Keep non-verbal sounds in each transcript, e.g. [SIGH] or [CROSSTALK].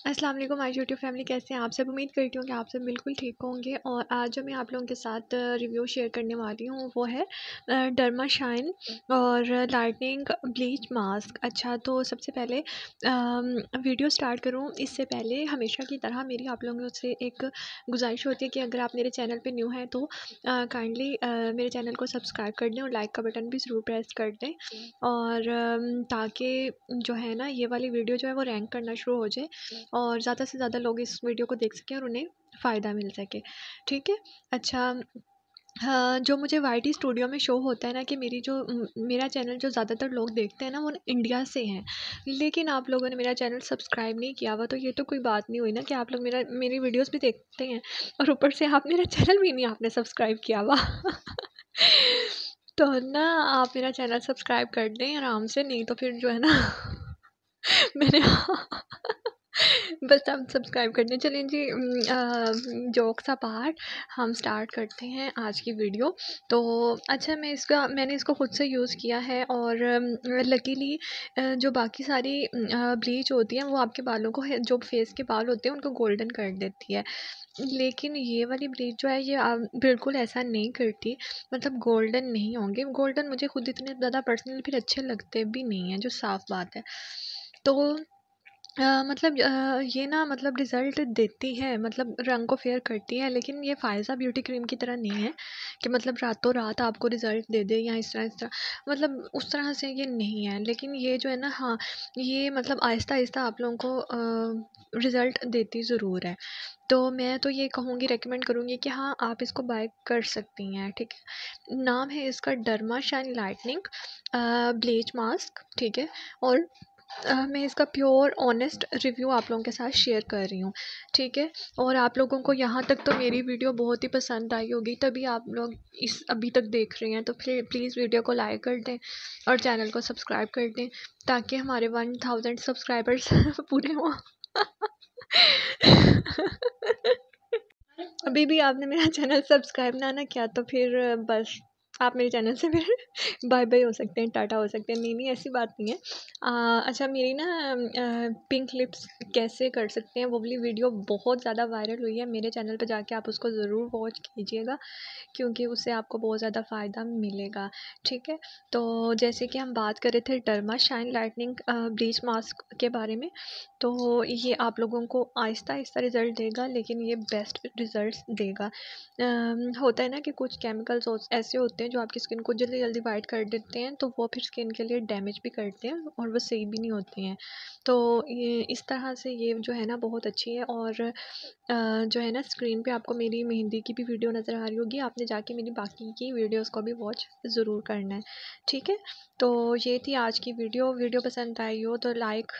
अस्सलाम वालेकुम, my YouTube family, कैसे हैं आप सब? उम्मीद करती हूँ कि आप सब बिल्कुल ठीक होंगे। और आज जो मैं आप लोगों के साथ रिव्यू शेयर करने वाली हूँ, वो है डर्मा शाइन और लाइटनिंग ब्लीच मास्क अच्छा तो सबसे पहले वीडियो स्टार्ट करूँ। इससे पहले हमेशा की तरह मेरी आप लोगों से एक गुजारिश होती है कि अगर आप मेरे चैनल पर न्यू हैं तो काइंडली मेरे चैनल को सब्सक्राइब कर दें और लाइक का बटन भी ज़रूर प्रेस कर दें। और ताकि जो है ना, ये वाली वीडियो जो है, वो रैंक करना शुरू हो जाए। और ज़्यादा से ज़्यादा लोग इस वीडियो को देख सकें और उन्हें फ़ायदा मिल सके। ठीक है? अच्छा हाँ जो मुझे वाई टी स्टूडियो में शो होता है ना कि मेरी जो मेरा चैनल जो ज़्यादातर लोग देखते हैं ना, वो इंडिया से हैं। लेकिन आप लोगों ने मेरा चैनल सब्सक्राइब नहीं किया हुआ तो ये तो कोई बात नहीं हुई ना कि आप लोग मेरा, मेरी वीडियोस भी देखते हैं और ऊपर से आप मेरा चैनल भी नहीं आपने सब्सक्राइब किया हुआ। तो ना, आप मेरा चैनल सब्सक्राइब कर दें आराम से, नहीं तो फिर जो है ना, [LAUGHS] मैंने बस आप सब्सक्राइब कर करने चलें। जी जोक्स अपार्ट हम स्टार्ट करते हैं आज की वीडियो तो अच्छा मैं इसका, मैंने इसको खुद से यूज़ किया है और लकीली जो बाकी सारी ब्लीच होती है, वो आपके बालों को, जो फेस के बाल होते हैं, उनको गोल्डन कर देती है। लेकिन ये वाली ब्लीच जो है, ये बिल्कुल ऐसा नहीं करती। मतलब गोल्डन नहीं होंगे। गोल्डन मुझे खुद इतने ज़्यादा पर्सनली फिर अच्छे लगते भी नहीं हैं, जो साफ़ बात है। तो मतलब ये ना मतलब रिज़ल्ट देती है मतलब रंग को फेयर करती है, लेकिन ये फ़ायज़ा ब्यूटी क्रीम की तरह नहीं है कि मतलब रातों रात आपको रिज़ल्ट दे दे या इस तरह इस तरह। मतलब उस तरह से ये नहीं है, लेकिन ये जो है ना हाँ ये मतलब आहिस्ता आहिस्ता आप लोगों को रिज़ल्ट देती ज़रूर है। तो मैं तो ये कहूँगी रेकमेंड करूँगी कि हाँ आप इसको बाय कर सकती हैं, ठीक है? नाम है इसका derma shine lightning bleach mask ठीक है? और मैं इसका प्योर ऑनेस्ट रिव्यू आप लोगों के साथ शेयर कर रही हूँ, ठीक है? और आप लोगों को यहाँ तक तो मेरी वीडियो बहुत ही पसंद आई होगी, तभी आप लोग इस, अभी तक देख रहे हैं तो फिर प्लीज़ वीडियो को लाइक कर दें और चैनल को सब्सक्राइब कर दें, ताकि हमारे वन थाउज़ेंड सब्सक्राइबर्स पूरे हों। [LAUGHS] अभी भी आपने मेरा चैनल सब्सक्राइब ना ना किया तो फिर बस। आप मेरे चैनल से फिर [LAUGHS] बाय बाय हो सकते हैं टाटा हो सकते हैं। नहीं नहीं ऐसी बात नहीं है। आ, अच्छा मेरी ना पिंक लिप्स कैसे कर सकते हैं वो वाली वीडियो बहुत ज़्यादा वायरल हुई है। मेरे चैनल पर जाके आप उसको ज़रूर वॉच कीजिएगा क्योंकि उससे आपको बहुत ज़्यादा फ़ायदा मिलेगा ठीक है? तो जैसे कि हम बात कर थे derma shine lightning bleach mask के बारे में तो ये आप लोगों को आहिस्ता आहिस्ता रिज़ल्ट देगा लेकिन ये बेस्ट रिज़ल्ट देगा। आ, होता है ना कि कुछ केमिकल्स ऐसे होते हैं जो आपकी स्किन को जल्दी जल्दी वाइट कर देते हैं तो वो फिर स्किन के लिए डैमेज भी करते हैं और वो सही भी नहीं होते हैं। तो ये इस तरह से ये जो है ना बहुत अच्छी है और जो है ना स्क्रीन पे आपको मेरी मेहंदी की भी वीडियो नज़र आ रही होगी। आपने जाके मेरी बाकी की वीडियोस को भी वॉच ज़रूर करना है, ठीक है? तो ये थी आज की वीडियो। वीडियो पसंद आई हो तो लाइक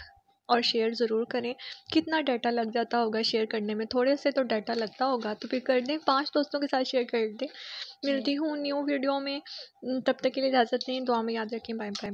और शेयर ज़रूर करें। कितना डाटा लग जाता होगा शेयर करने में? थोड़े से तो डाटा लगता होगा तो फिर कर दें। पाँच दोस्तों के साथ शेयर कर दें। मिलती हूँ न्यू वीडियो में। तब तक के लिए इजाज़त नहीं दुआ में याद रखें। Bye bye